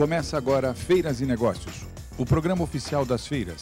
Começa agora Feiras e Negócios, o programa oficial das feiras.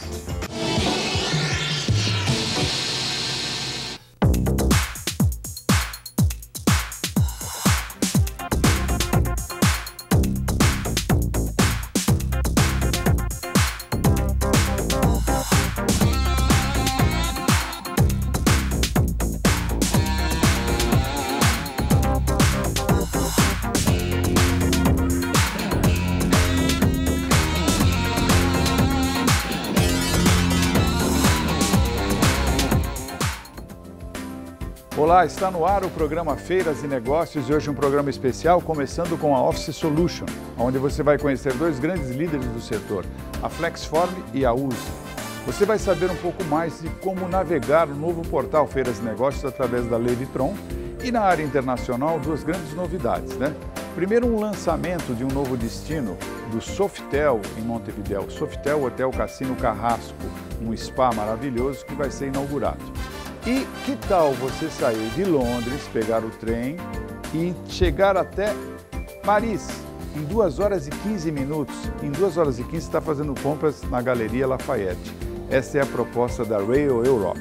Olá, está no ar o programa Feiras e Negócios e hoje um programa especial começando com a Office Solution, onde você vai conhecer dois grandes líderes do setor, a Flexform e a Use. Você vai saber um pouco mais de como navegar no novo portal Feiras e Negócios através da Levitron e na área internacional duas grandes novidades, né? Primeiro um lançamento de um novo destino do Softel em Montevideo, Softel Hotel Cassino Carrasco, um spa maravilhoso que vai ser inaugurado. E que tal você sair de Londres, pegar o trem e chegar até Paris em 2 horas e 15 minutos? Em 2 horas e 15 está fazendo compras na Galeria Lafayette. Essa é a proposta da Rail Europe.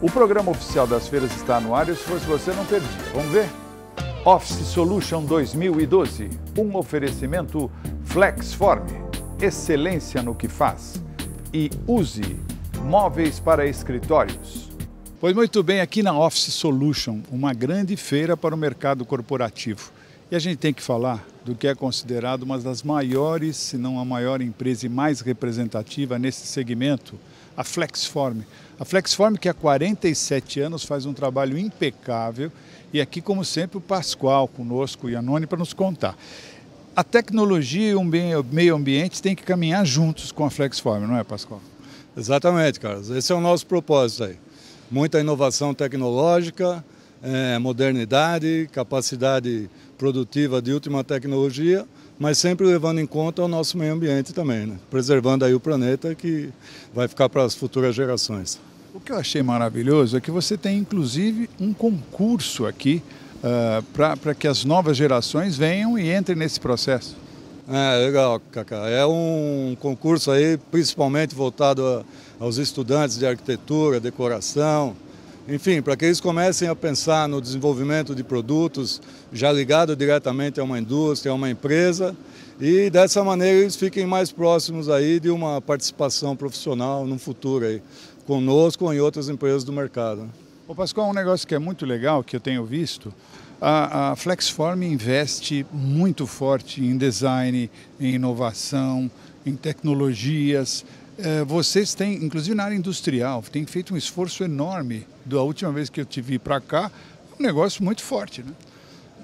O programa oficial das feiras está no ar e se fosse você não perdia. Vamos ver? Office Solution 2012, um oferecimento Flexform, excelência no que faz. E use móveis para escritórios. Pois muito bem, aqui na Office Solution, uma grande feira para o mercado corporativo. E a gente tem que falar do que é considerado uma das maiores, se não a maior empresa e mais representativa nesse segmento, a Flexform. A Flexform que há 47 anos faz um trabalho impecável e aqui, como sempre, o Pascoal conosco e a Noni para nos contar. A tecnologia e o meio ambiente têm que caminhar juntos com a Flexform, não é, Pascoal? Exatamente, Carlos. Esse é o nosso propósito aí muita inovação tecnológica, é, modernidade, capacidade produtiva de última tecnologia, mas sempre levando em conta o nosso meio ambiente também, né? preservando aí o planeta que vai ficar para as futuras gerações. O que eu achei maravilhoso é que você tem inclusive um concurso aqui uh, para que as novas gerações venham e entrem nesse processo. É, legal, Cacá. É um concurso aí principalmente voltado a aos estudantes de arquitetura, decoração, enfim, para que eles comecem a pensar no desenvolvimento de produtos já ligado diretamente a uma indústria, a uma empresa, e dessa maneira eles fiquem mais próximos aí de uma participação profissional no futuro aí, conosco ou em outras empresas do mercado. Ô Pascoal, um negócio que é muito legal, que eu tenho visto, a, a Flexform investe muito forte em design, em inovação, em tecnologias, vocês têm, inclusive na área industrial, têm feito um esforço enorme. Da última vez que eu te vi para cá, um negócio muito forte, né?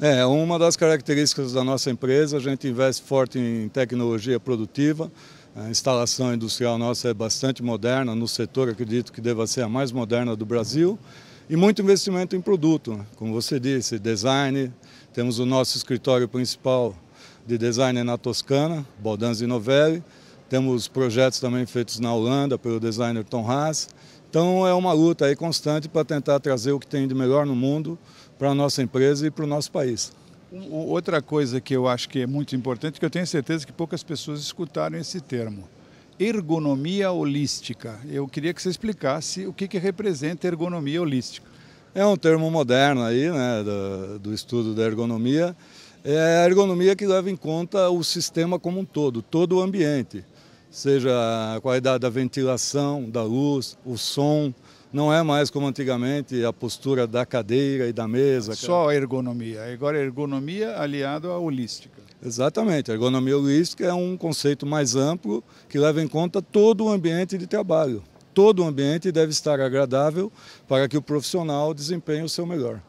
É, uma das características da nossa empresa, a gente investe forte em tecnologia produtiva. A instalação industrial nossa é bastante moderna, no setor acredito que deva ser a mais moderna do Brasil. E muito investimento em produto, né? como você disse, design. Temos o nosso escritório principal de design na Toscana, Baldanzi Novelli temos projetos também feitos na Holanda pelo designer Tom Haas. Então é uma luta aí constante para tentar trazer o que tem de melhor no mundo para a nossa empresa e para o nosso país. Outra coisa que eu acho que é muito importante, que eu tenho certeza que poucas pessoas escutaram esse termo, ergonomia holística. Eu queria que você explicasse o que, que representa ergonomia holística. É um termo moderno aí, né, do, do estudo da ergonomia. É a ergonomia que leva em conta o sistema como um todo, todo o ambiente seja a qualidade da ventilação, da luz, o som. Não é mais como antigamente a postura da cadeira e da mesa. Só a ergonomia. Agora, a ergonomia aliado à holística. Exatamente. A ergonomia holística é um conceito mais amplo que leva em conta todo o ambiente de trabalho. Todo o ambiente deve estar agradável para que o profissional desempenhe o seu melhor.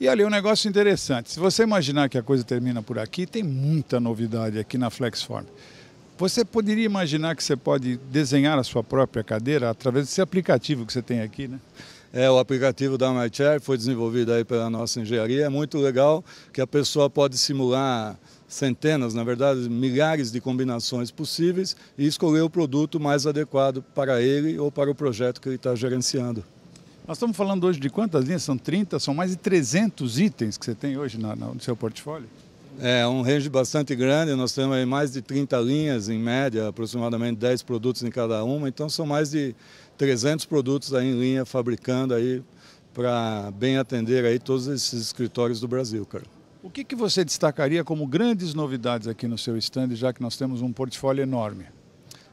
E ali um negócio interessante. Se você imaginar que a coisa termina por aqui, tem muita novidade aqui na Flexform. Você poderia imaginar que você pode desenhar a sua própria cadeira através desse aplicativo que você tem aqui, né? É, o aplicativo da MyChair foi desenvolvido aí pela nossa engenharia. É muito legal que a pessoa pode simular centenas, na verdade, milhares de combinações possíveis e escolher o produto mais adequado para ele ou para o projeto que ele está gerenciando. Nós estamos falando hoje de quantas linhas? São 30, são mais de 300 itens que você tem hoje na, no seu portfólio? É um range bastante grande, nós temos mais de 30 linhas em média, aproximadamente 10 produtos em cada uma, então são mais de 300 produtos aí em linha fabricando aí para bem atender aí todos esses escritórios do Brasil, cara. O que, que você destacaria como grandes novidades aqui no seu stand, já que nós temos um portfólio enorme?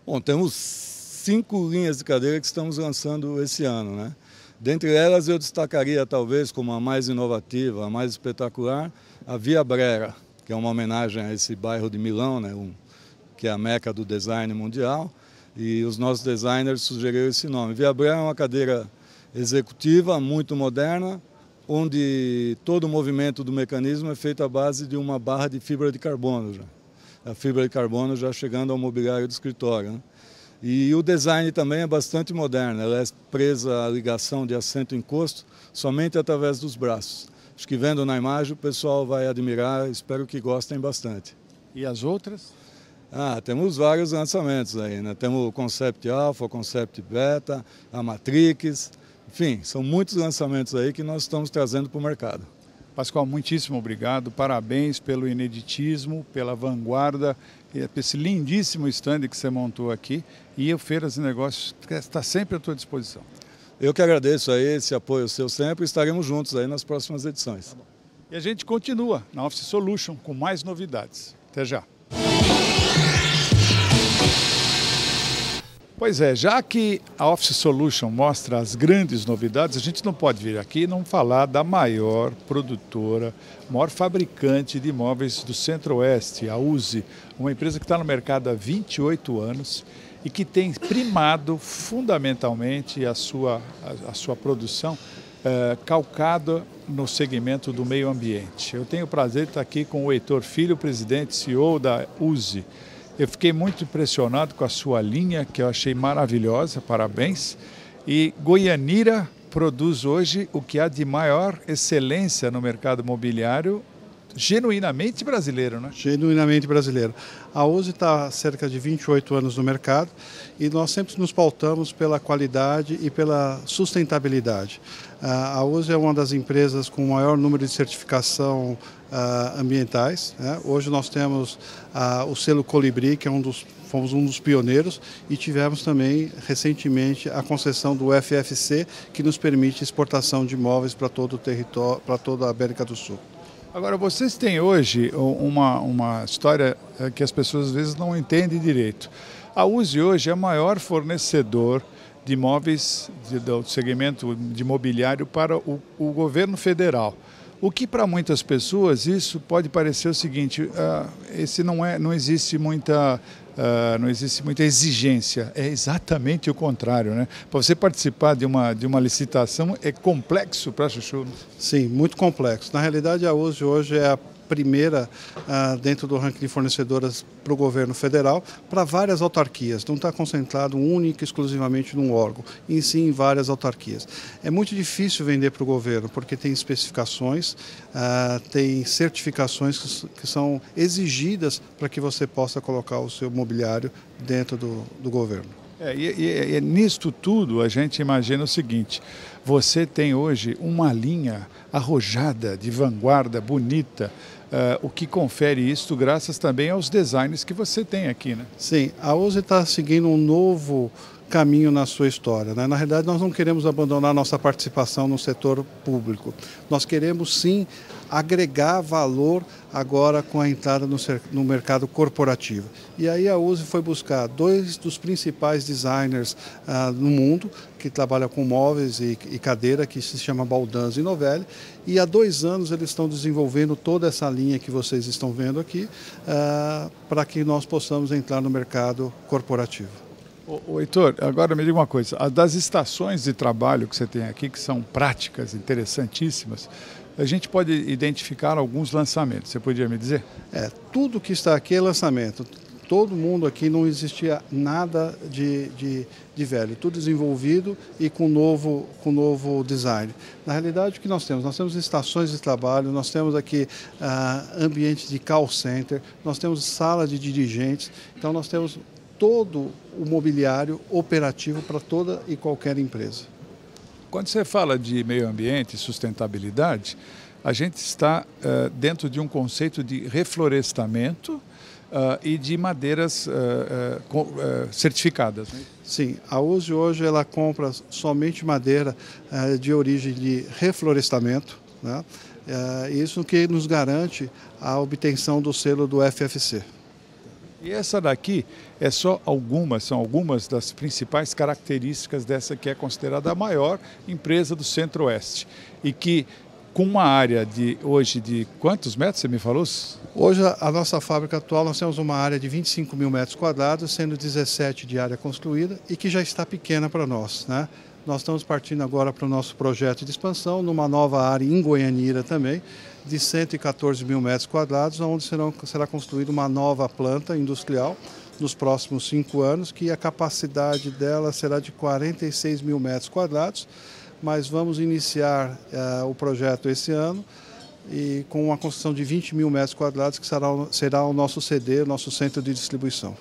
Bom, temos cinco linhas de cadeira que estamos lançando esse ano, né? Dentre elas eu destacaria talvez como a mais inovativa, a mais espetacular, a Via Brera, que é uma homenagem a esse bairro de Milão, né, um, que é a meca do design mundial, e os nossos designers sugeriram esse nome. Via Brera é uma cadeira executiva, muito moderna, onde todo o movimento do mecanismo é feito à base de uma barra de fibra de carbono. Já. A fibra de carbono já chegando ao mobiliário do escritório. Né? E o design também é bastante moderno, ela é presa à ligação de assento encosto somente através dos braços. Acho que vendo na imagem o pessoal vai admirar, espero que gostem bastante. E as outras? Ah, temos vários lançamentos aí, né? Temos o Concept Alpha, o Concept Beta, a Matrix, enfim, são muitos lançamentos aí que nós estamos trazendo para o mercado. Pascoal, muitíssimo obrigado, parabéns pelo ineditismo, pela vanguarda, esse lindíssimo stand que você montou aqui e o Feiras e Negócios está sempre à tua disposição. Eu que agradeço aí esse apoio seu sempre. Estaremos juntos aí nas próximas edições. Tá e a gente continua na Office Solution com mais novidades. Até já. Pois é, já que a Office Solution mostra as grandes novidades, a gente não pode vir aqui e não falar da maior produtora, maior fabricante de imóveis do Centro-Oeste, a USE, uma empresa que está no mercado há 28 anos e que tem primado fundamentalmente a sua, a, a sua produção uh, calcada no segmento do meio ambiente. Eu tenho o prazer de estar aqui com o Heitor Filho, presidente CEO da USE. Eu fiquei muito impressionado com a sua linha, que eu achei maravilhosa, parabéns. E Goianira produz hoje o que há de maior excelência no mercado imobiliário genuinamente brasileiro, né? Genuinamente brasileiro. A USE está há cerca de 28 anos no mercado e nós sempre nos pautamos pela qualidade e pela sustentabilidade. A USE é uma das empresas com o maior número de certificação uh, ambientais. Né? Hoje nós temos uh, o selo Colibri, que é um dos fomos um dos pioneiros e tivemos também recentemente a concessão do FFC, que nos permite exportação de imóveis para todo o território, para toda a América do Sul. Agora, vocês têm hoje uma, uma história eh, que as pessoas às vezes não entendem direito. A USE hoje é o maior fornecedor de imóveis de, do segmento de imobiliário para o, o governo federal. O que para muitas pessoas isso pode parecer o seguinte: uh, esse não é, não existe muita Uh, não existe muita exigência. É exatamente o contrário, né? Para você participar de uma, de uma licitação é complexo para Chuchu. Né? Sim, muito complexo. Na realidade, a USE hoje é a primeira ah, dentro do ranking de fornecedoras para o governo federal, para várias autarquias. Não está concentrado única e exclusivamente num órgão, em sim em várias autarquias. É muito difícil vender para o governo, porque tem especificações, ah, tem certificações que, que são exigidas para que você possa colocar o seu mobiliário dentro do, do governo. É, e, e, e nisto tudo a gente imagina o seguinte: você tem hoje uma linha arrojada, de vanguarda, bonita, uh, o que confere isto graças também aos designs que você tem aqui, né? Sim, a USE está seguindo um novo caminho na sua história. Né? Na realidade, nós não queremos abandonar nossa participação no setor público. Nós queremos sim agregar valor agora com a entrada no, no, mercado corporativo. E aí a USE foi buscar dois dos principais designers ah, no mundo que trabalham com móveis e, e, cadeira, que se chama Baldanz e Novelli, e há dois anos eles estão desenvolvendo toda essa linha que vocês estão vendo aqui, ah, para que nós possamos entrar no mercado corporativo. O, Heitor, agora me diga uma coisa, das estações de trabalho que você tem aqui, que são práticas, interessantíssimas, a gente pode identificar alguns lançamentos, você podia me dizer? É, tudo que está aqui é lançamento. Todo mundo aqui não existia nada de, de, de velho, tudo desenvolvido e com novo, com novo design. Na realidade, o que nós temos? Nós temos estações de trabalho, nós temos aqui uh, ambiente de call center, nós temos sala de dirigentes, então nós temos todo o mobiliário operativo para toda e qualquer empresa. Quando você fala de meio ambiente e sustentabilidade, a gente está uh, dentro de um conceito de reflorestamento uh, e de madeiras uh, certificadas. Né? Sim, a USE hoje ela compra somente madeira de origem de reflorestamento, né? isso que nos garante a obtenção do selo do FFC. E essa daqui é só algumas, são algumas das principais características dessa que é considerada a maior empresa do Centro-Oeste e que com uma área de hoje de quantos metros você me falou? Hoje a nossa fábrica atual nós temos uma área de 25 mil metros quadrados, sendo 17 de área construída e que já está pequena para nós, né? Nós estamos partindo agora para o nosso projeto de expansão numa nova área em Goianira também, de 114 mil metros quadrados, onde serão, será construída uma nova planta industrial nos próximos cinco anos, que a capacidade dela será de 46 mil metros quadrados mas vamos iniciar uh, o projeto esse ano e com uma construção de 20 mil metros quadrados, que será, será o nosso CD, o nosso centro de distribuição.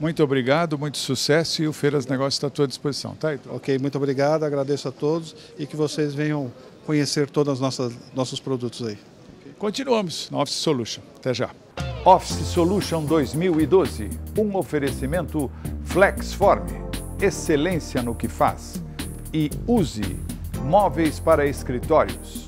Muito obrigado, muito sucesso e o Feiras Negócios está à tua disposição, tá, Heitor? Ok, muito obrigado, agradeço a todos e que vocês venham conhecer todos os nossos produtos aí. Continuamos na Office Solution. Até já. Office Solution 2012, um oferecimento Flexform, excelência no que faz e use móveis para escritórios.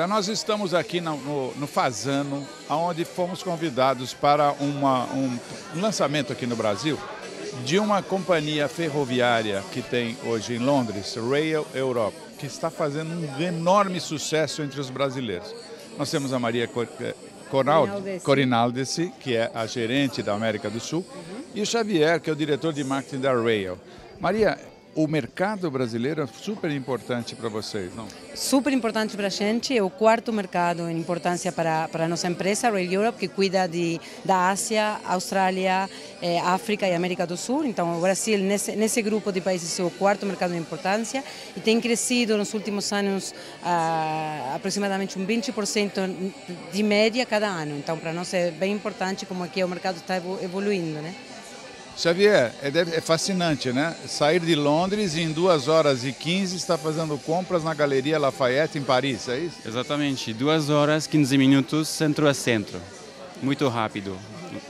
Olha, nós estamos aqui no, no, no Fazano, onde fomos convidados para uma, um, um lançamento aqui no Brasil de uma companhia ferroviária que tem hoje em Londres, Rail Europe, que está fazendo um enorme sucesso entre os brasileiros. Nós temos a Maria eh, Corinaldes, que é a gerente da América do Sul, uhum. e o Xavier, que é o diretor de marketing da Rail. Maria, o mercado brasileiro é super importante para vocês, não? Super importante para a gente, é o quarto mercado em importância para, para a nossa empresa, Rail Europe, que cuida de, da Ásia, Austrália, eh, África e América do Sul. Então, o Brasil, nesse, nesse grupo de países, é o quarto mercado em importância e tem crescido nos últimos anos ah, aproximadamente um 20% de média cada ano. Então, para nós é bem importante como aqui o mercado está evoluindo, né? Xavier, é, é, fascinante, né? Sair de Londres e em 2 horas e 15 está fazendo compras na Galeria Lafayette, em Paris, é isso? Exatamente, 2 horas, 15 minutos, centro a centro. Muito rápido.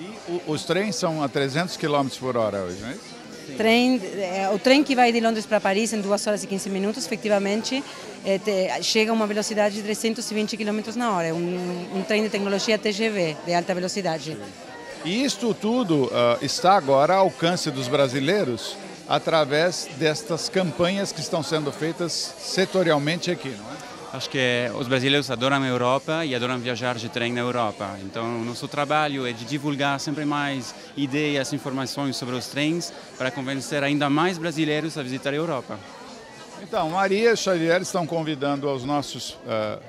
E os trens são a 300 km por hora hoje, não é isso? Trem, é, o trem que vai de Londres para Paris em 2 horas e 15 minutos, efetivamente, é, te, chega a uma velocidade de 320 km na hora. É um, um trem de tecnologia TGV, de alta velocidade. Sim. E isto tudo uh, está agora ao alcance dos brasileiros através destas campanhas que estão sendo feitas setorialmente aqui, não é? Acho que os brasileiros adoram a Europa e adoram viajar de trem na Europa. Então, nosso trabalho é de divulgar sempre mais ideias, informações sobre os trens para convencer ainda mais brasileiros a visitar a Europa. Então, Maria e Xavier estão convidando os nossos uh,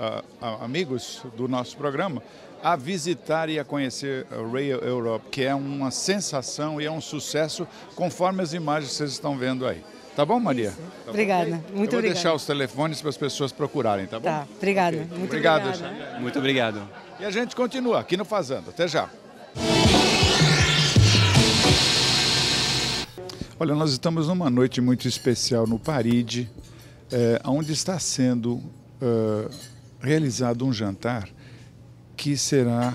uh, amigos do nosso programa a visitar e a conhecer a Rail Europe, que é uma sensação e é um sucesso, conforme as imagens que vocês estão vendo aí. Tá bom, Maria? Tá obrigada. Muito obrigada. vou deixar os telefones para as pessoas procurarem, tá bom? Tá, obrigada. Okay. Muito obrigado. Obrigada. Muito obrigado. E a gente continua aqui no Fazendo. Até já. Olha, nós estamos numa noite muito especial no Paride, é, onde está sendo uh, realizado um jantar que será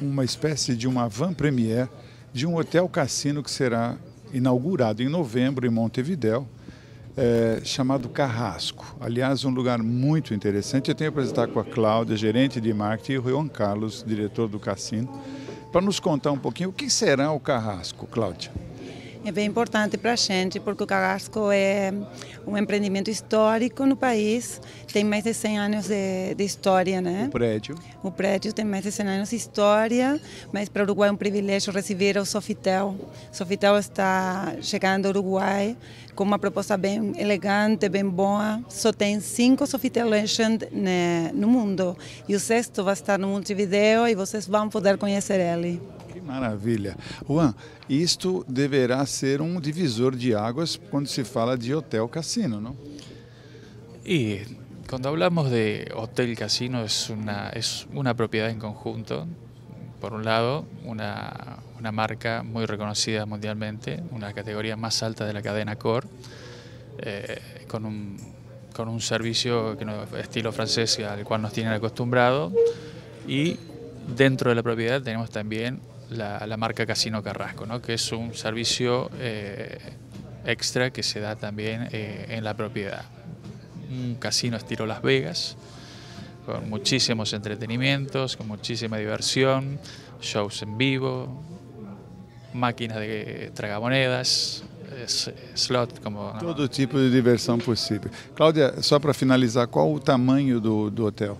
uma espécie de uma van premiere de um hotel cassino que será inaugurado em novembro em Montevidéu, é, chamado Carrasco. Aliás, um lugar muito interessante. Eu tenho que apresentar com a Cláudia, gerente de marketing, e o Juan Carlos, diretor do cassino, para nos contar um pouquinho o que será o Carrasco, Cláudia é bem importante para a gente, porque o Carrasco é um empreendimento histórico no país, tem mais de 100 anos de, de, história, né? O prédio? O prédio tem mais de 100 anos de história, mas para o Uruguai é um privilégio receber o Sofitel. O Sofitel está chegando ao Uruguai com uma proposta bem elegante, bem boa. Só tem cinco Sofitel Legend né, no mundo e o sexto vai estar no Montevideo e vocês vão poder conhecer ele. Maravilha. Juan, isto deverá ser um divisor de águas quando se fala de hotel casino, ¿no? Y cuando hablamos de hotel casino es una, es una propiedad en conjunto. Por un lado, una, una marca muy reconocida mundialmente, una categoría más alta de la cadena Core, eh, con, un, con un servicio que no, estilo francés al cual nos tienen acostumbrado y dentro de la propiedad tenemos también la, marca Casino Carrasco, ¿no? que es un servicio eh, extra que se da también eh, en la propiedad. Un casino estilo Las Vegas, con muchísimos entretenimientos, con muchísima diversión, shows en vivo, máquinas de tragamonedas, slot, como... Todo tipo de diversión posible. Cláudia, só para finalizar, qual o tamanho do, do hotel?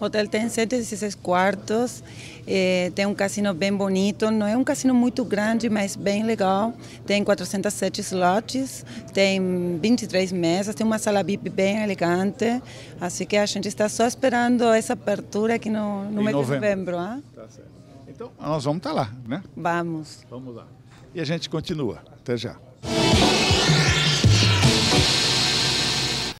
O hotel tem 116 quartos, é, tem um cassino bem bonito, não é um cassino muito grande, mas bem legal. Tem 407 slots, tem 23 mesas, tem uma sala VIP bem elegante. Assim que a gente está só esperando essa abertura aqui no, no mês novembro. de novembro. Hein? Tá certo. Então, nós vamos estar lá, né? Vamos. Vamos lá. E a gente continua. Até já.